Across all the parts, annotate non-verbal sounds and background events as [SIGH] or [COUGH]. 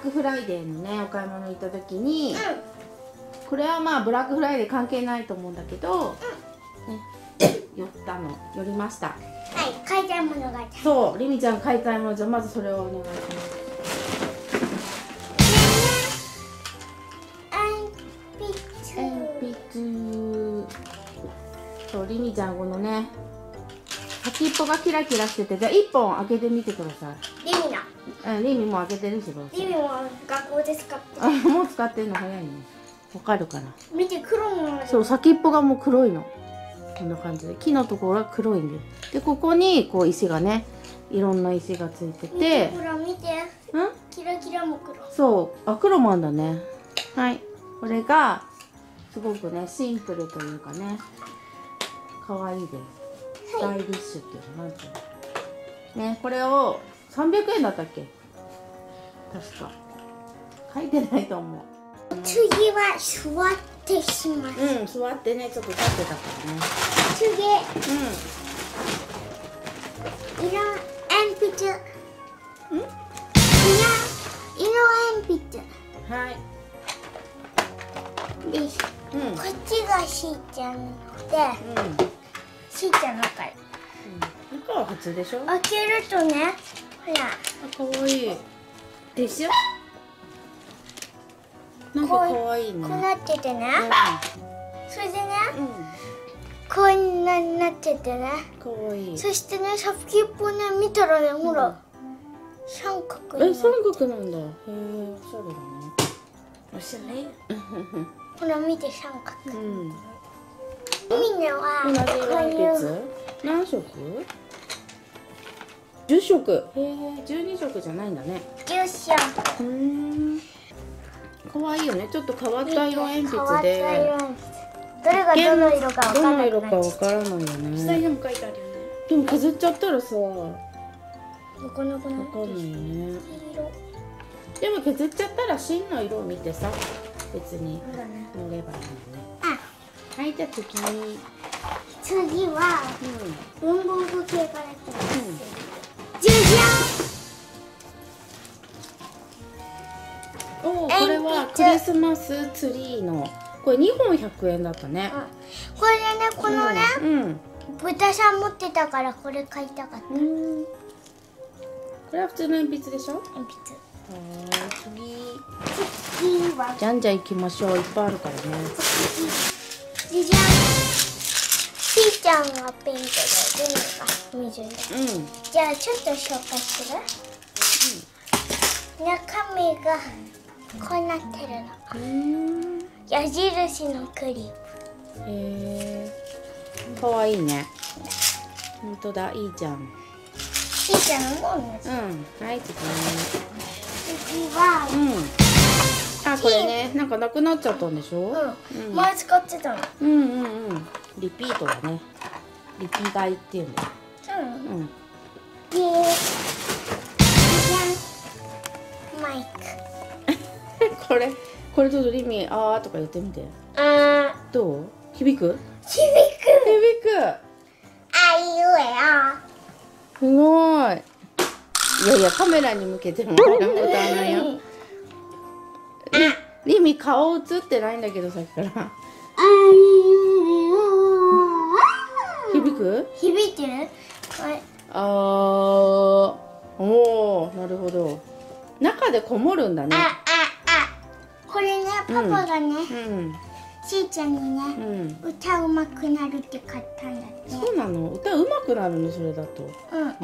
ックフライデーのねお買い物行った時に、これはまあブラックフライデー関係ないと思うんだけど、ね、寄ったの。寄りました。はい買いたいものがそうりみちゃん買いたいものじゃあまずそれをお願いします。そうりみちゃんこのね先っぽがキラキラしててじゃあ1本開けてみてくださいうんりみも開けてるしどうせリミも学校で使ってあもう使ってんの早いね。わかるかな見て黒もあるそう先っぽがもう黒いの。こんな感じで。木のところが黒いんだよ。でここにこう石がねいろんな石がついてて。ほら見て。うん？キラキラも黒。そう。あ黒もあんだね。はい。これがすごくねシンプルというかね可愛いです。スタイリッシュっていうのなんていうの。ねこれを300円だったっけ？確か。書いてないと思う。次は座ってします。うん座ってねちょっと立ってたからね。次。う色鉛筆。んん？色色鉛筆。はい。です。うん。うんこっちがしーちゃんでしーちゃんの回。中は普通でしょ？あ開けるとねほら。可愛いでしょなんか可愛いね。こうなっててねそれでねうん、うん、こんなになっててね可愛いそしてね先っぽね見たらねほら三角になえ三角なんだ。へえおしゃれだね。おしゃれ。ほら見て三角。うん。みんなは何色？10色。へえ12色じゃないんだね。住所うー。ん可愛いよね。ちょっと変わった色鉛筆変わったで色鉛筆どれがどの色かわどかんなの色かわからないよねでも書いてあるよね。でも削っちゃったらさ。わたどこのこのかんないよね。色。でも削っちゃったら芯の色を見てさ。別に。塗ればいいのね。あはいじゃあ次。次はう文房具系からいきます。んうんおーこれはクリスマスツリーのこれ2本100円だったね。うん、これでねこのね、うん。豚さん持ってたからこれ買いたかった。うん。これは普通の鉛筆でしょ？は鉛筆。ーい次は。次じゃんじゃん行きましょう。いっぱいあるからね。じじゃん。しーちゃんがピンクでルミが水色うん。じゃあちょっと紹介する、中身がこうなってるのうん。矢印のクリップへえかわいいね。ほんとだ。いいじゃん。しーちゃんも同じうん。はい次。次はうん。あこれね。なんかなくなっちゃったんでしょ？うん、前使ってたの。うんうんうん。リピートだね。リピ買いっていうんだよ。うん。うん。でじゃんマイクこれ。これちょっとリミあーとか言ってみて。あどう？響く？響く。響く。あいうえあすごい。いやいやカメラに向けても歌わないよ。リリミ顔映ってないんだけどさっきから。あいうえ響く？響いてる？あー。おーなるほど。中でこもるんだね。あこれねパパがね、うん。しーちゃんにうね、ん。歌うまくなるって買ったんだって。そうなの？歌うまくなるの？それだと。うん。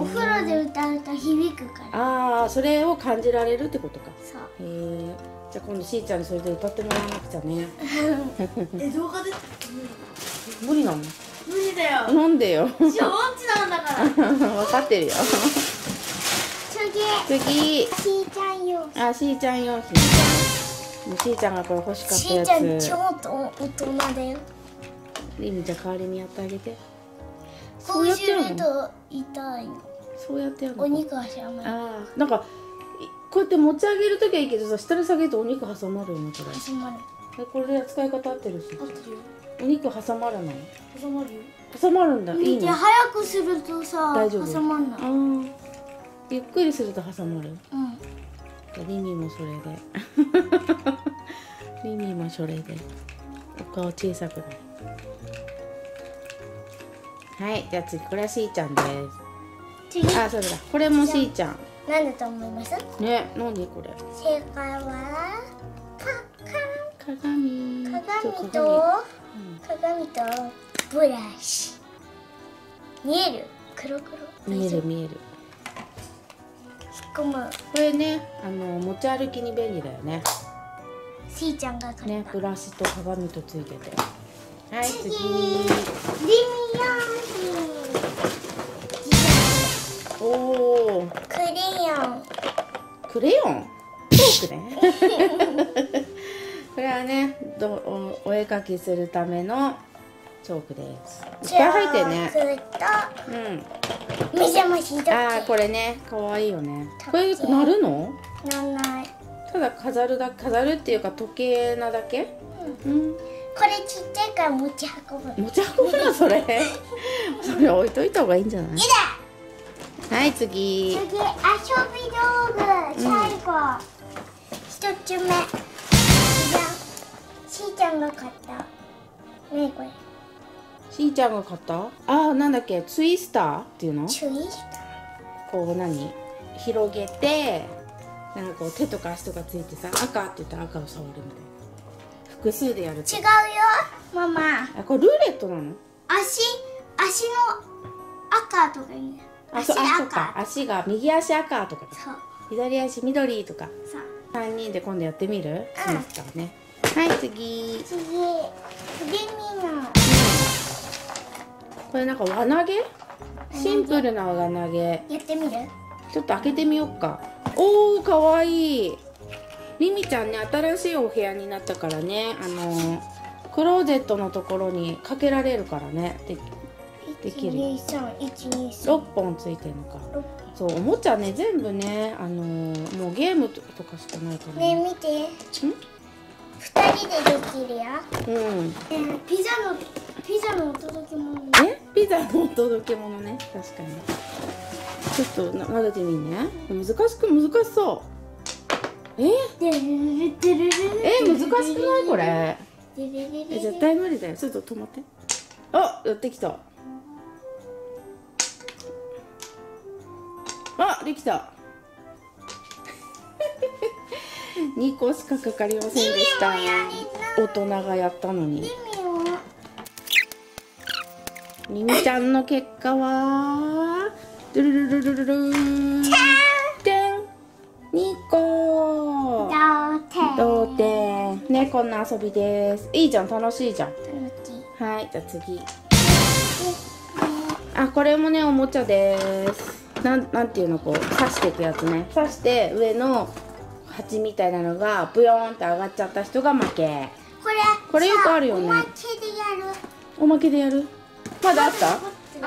お風呂で歌うと響くから。ああそれを感じられるってことか。そう。へえじゃあ今度しーちゃんにそれで歌ってもらわなくちゃね。[LAUGHS] え動画で無理。なの無理だよ。なんでよ。超音痴なんだから。[LAUGHS] 分かってるよ。次。次。しーちゃんよあしーちゃん用品しーちゃんがこれ欲しかっしたーちゃんやつ超大人だよ。リミじゃあ代わりにやってあげて。こそううやってると痛いのそうやってやるの。おか肉はしゃまいああなんかいこうやって持ち上げるときはいいけどさ下に下げるとお肉挟まるよねこれ。挟まる。えこれで使い方合ってるし。合ってるよ。お肉挟まらない？挟まるよ。挟まるんだ。いいね。早くするとさ大丈夫。挟まんないゆっくりすると挟まる。うんリミもそれで。リミもそれで。お顔小さくなるはいじゃあ次これはしーちゃんです。次。あそうだこれもしーちゃん。何だと思います？ね何これ？正解はカ鏡カ鏡そうと鏡鏡とブラシ。見える？黒黒？見える見える引っ込むこれねあの持ち歩きに便利だよね。しーちゃんが買ねブラシと鏡とついてて。はい次。次。リミおおヨン。クレヨン。クレヨン？チョークね。[LAUGHS] これはねどおお絵描きするためのチョークです。いっぱい入ってるねうん。と目覚まし時計ああこれね。かわいいよね。これ鳴るの？なんない。ただ飾るだ飾るっていうか時計なだけ？うん。これちっちゃいから持ち運ぶ。持ち運ぶのそれ？[LAUGHS] それ置いといた方がいいんじゃない？はい次。次遊び道具。最後、一つ目。じゃんしーちゃんが買った。ねえこれしーちゃんが買った？ああなんだっけ？ツイスターっていうの？ツイスこう何？広げてなんかこう手とか足とかついてさ赤って言ったら赤を触るみたいな。複数でやる違うよ。ママ。あこれルーレットなの？足足の赤とかいいね。あ足赤。足が右足赤とか。そう。左足緑とか。そう。3人で今度やってみる？うん。しますからね。はい次。次。クリミナこれなんか輪投げ？シンプルな輪投げ。やってみる？ちょっと開けてみようか。おーかわいい。リミちゃんね新しいお部屋になったからね。あのクローゼットのところにかけられるからね。でできる。1236本ついてるのか。そうおもちゃね全部ねあのーもうゲームとかしかないからね。えね見て。ん？二人でできるよ。うん。えピザのピザのお届け物えピザのお届け物ね。確かに。ちょっとな撫でてみね。難しく難しそう。え？え難しくないこれ？絶対無理だよ。ちょっと止まって。あやってきた。あできた。[LAUGHS] 2個しかかかりませんでした。大人がやったのにみみちゃんの結果は？ドゥルルルルルルーン。てん2個同点ねこんな遊びです。いいじゃん。楽しいじゃん。はいじゃあ次。あこれもねおもちゃです。なんなんていうのこう刺していくやつね。刺して上の鉢みたいなのがブヨーンって上がっちゃった人が負け。これこれよくあるよね。さおまけでやる。おまけでやる？まだあった？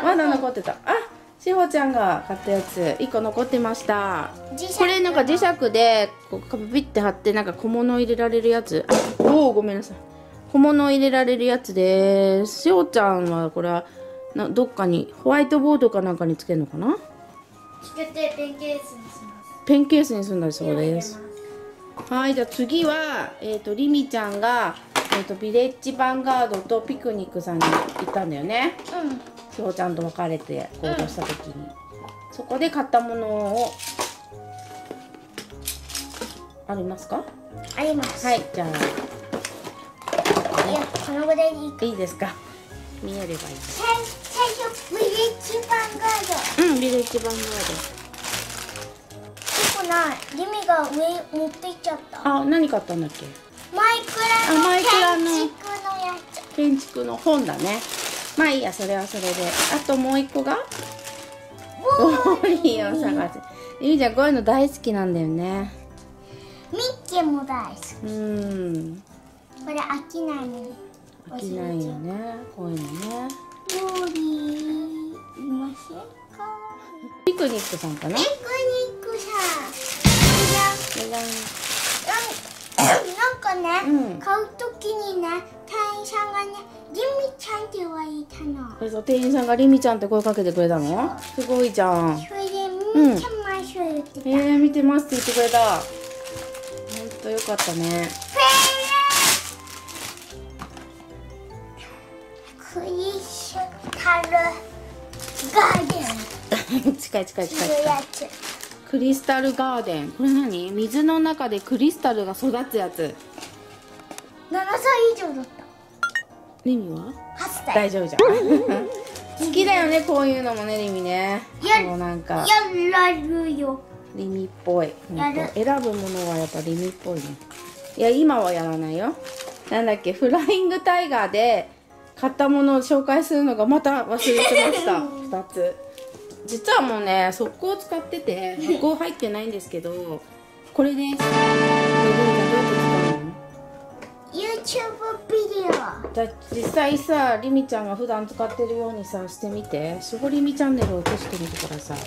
まだ残ってた。あしほちゃんが買ったやつ。1個残ってました。これなんか磁石でこうピッて貼ってなんか小物入れられるやつ。おおごめんなさい。小物入れられるやつです。しほちゃんはこれはなどっかにホワイトボードかなんかにつけるのかな？つけてペンケースにします。ペンケースにするんだそうです。す。はいじゃあ次はえっ、とりみちゃんがえっ、とビレッジヴァンガードとピクニックさんに行ったんだよね。うん。しほちゃんと別れて行動した時に、そこで買ったものをありますか？あります。はいじゃいやこのぐらいでいいあいいですか？見えればいい。最最初ビレッジヴァンガード。うんビレッジヴァンガー結構ないリミが上持っていっちゃった。ドあ何買ったんだっけ？マイクラのの建築のやつ。建築の本だね。まあいいやそれはそれで。あともう一個が？ボーリー。を探す。ゆみちゃんこういうの大好きなんだよね。ミッキーも大好き。うん。これ飽きないのに飽きないよねこういうのね。ボーリーいませんか？ピクニックさんかな？ピクニックさん。じじゃじゃんゃんなんかね、うん。買うときにね店員さんがねリミちゃんって言われたの。えそう店員さんがリミちゃんって声かけてくれたの？すごいじゃん。それでみーちゃん毎週言ってた、えー、見てますって言ってくれた。とよかったね。クリスタルガーデン。[LAUGHS] 近い近い近い近い。クリスタルガーデン。これ何？水の中でクリスタルが育つやつ7歳以上だった。リミは？8歳。大丈夫じゃん。[LAUGHS] 好きだよねこういうのもねリミね。やもうなんか。やらるよ。リミっぽい。選ぶものはやっぱリミっぽいね。いや今はやらないよ。なんだっけフライングタイガーで買ったものを紹介するのがまた忘れてました。2つ。実はもうね速攻使ってて箱入ってないんですけどこれですじゃあ実際さリミちゃんが普段使ってるようにさしてみて。しほりみチャンネルを映してみてください。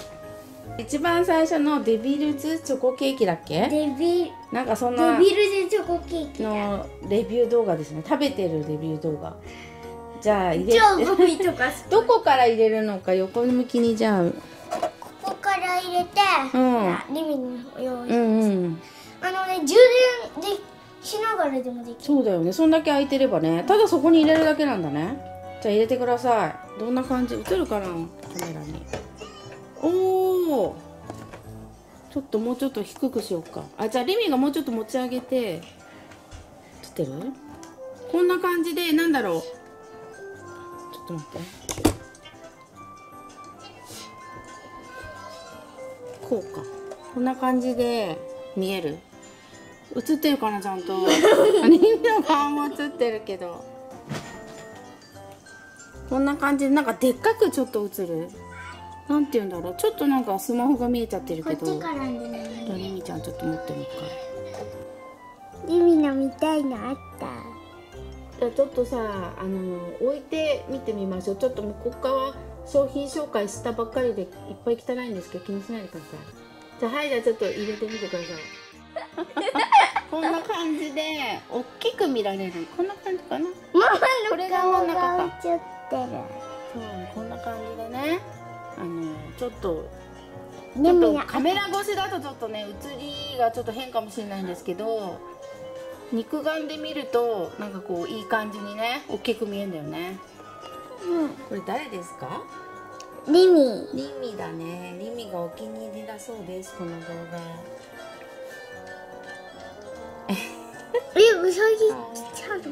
一番最初のデビルズチョコケーキだっけ？デビなんかそんデなビルゼチョコケーキのレビュー動画ですね。食べてるレビュー動画。じゃあ入れ超ゴミとか [LAUGHS] どこから入れるのか横向きにじゃあ。うんここから入れて、うん。リビングを用意しうんあのね充電でしながらでもできる。そうだよね。そんだけ空いてればね。ただそこに入れるだけなんだね。じゃあ入れてください。どんな感じ？映るかな？カメラに。おおちょっともうちょっと低くしようか。あじゃあリミがもうちょっと持ち上げて。映ってる？こんな感じでなんだろう。ちょっと待って。こうか。こんな感じで見える？映ってるかなちゃんと。リミの顔も映ってるけど。こんな感じでなんかでっかくちょっと映る？なんて言うんだろう。ちょっとなんかスマホが見えちゃってるこけど。っちからでねじゃあリミちゃんちょっと持ってみようか。リミのみたいのあった？じゃあちょっとさあの置いて見てみましょう。ちょっと向こう側商品紹介したばっかりでいっぱい汚いんですけど気にしないでください。じゃあはいじゃあちょっと入れてみてくださいこんな感じで大きく見られる。こんな感じかな？これが真ん中かそうこんな感じでね。あのちょっとちょっとカメラ越しだとちょっとね映りがちょっと変かもしれないんですけど肉眼で見るとなんかこういい感じにね大きく見えるんだよね。これ誰ですか？リミ。リミだね。リミがお気に入りだそうですこの動画ウサギちっちゃいの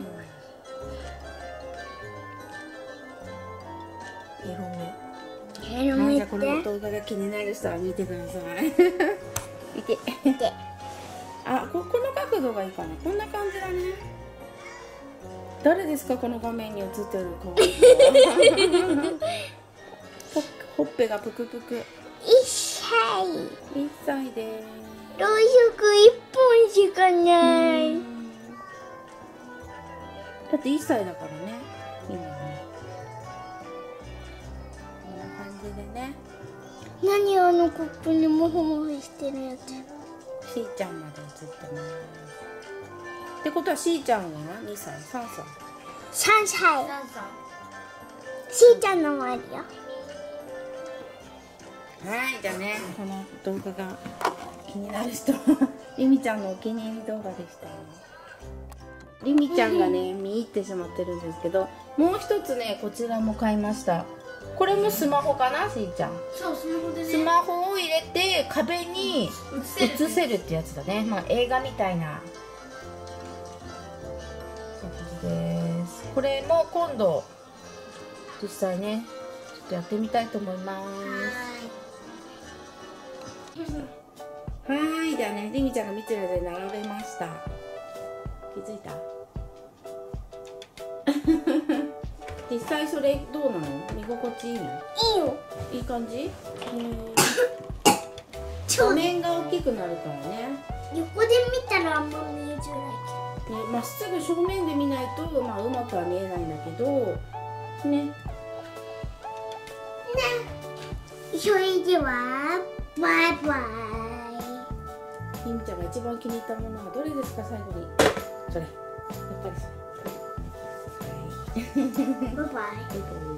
エロメはいじゃあこのッ動画が気になる人は見てください。見て。ト [LAUGHS] であここの角度がいいかな。こんな感じだね。誰ですかこの画面に映ってる子 [LAUGHS] ほほっぺがぷくぷく。一歳。1歳でろうそく一本しかないだって1歳だからね今ね。こんな感じでね。何あのコップにモフモフしてるやつ。しーちゃんまで映ってます。ってことはしーちゃんは2歳？3歳？3歳。三歳。しーちゃんのもあるよ。はいじゃあねこの動画が気になる人は [LAUGHS] りみちゃんのお気に入り動画でしたよりみちゃんがね見入ってしまってるんですけどもう一つねこちらも買いました。これもスマホかなしーちゃん。そうスマホでね。スマホを入れて壁に映せる。ってやつだね。まあ映画みたいな。です。これも今度実際ねちょっとやってみたいと思います。はーい。じゃあねりみちゃんが見てるので並べました。気づいた？実際それどうなの？見心地いいいいよ。いい感じ？超画面が大きくなるからね。横で見たらあんま見えづらいねまっすぐ正面で見ないと、まあ、うまくは見えないんだけど。ね。けどそれではバイバりみちゃんが一番気に入ったものはどれですか？最後に。それ。やっぱり Bye [LAUGHS] bye.